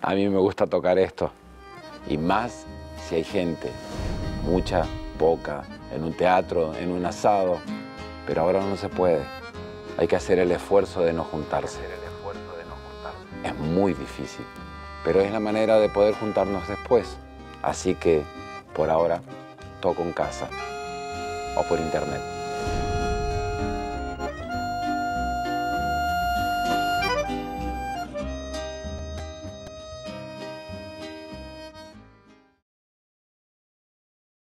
A mí me gusta tocar esto, y más si hay gente, mucha, poca, en un teatro, en un asado, pero ahora no se puede. Hay que hacer el esfuerzo de no juntarse. Es muy difícil, pero es la manera de poder juntarnos después. Así que, por ahora, toco en casa o por internet.